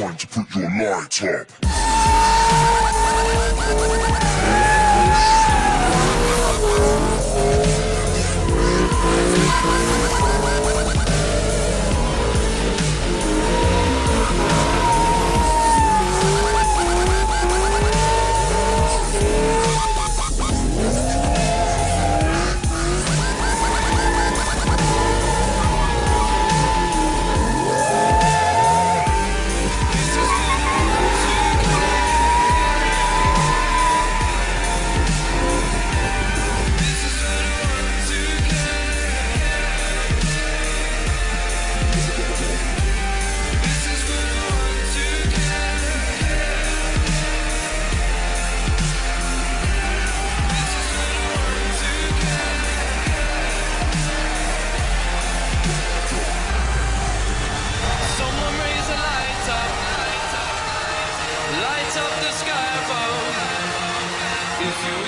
time to put your lights up. lights up the sky above. If you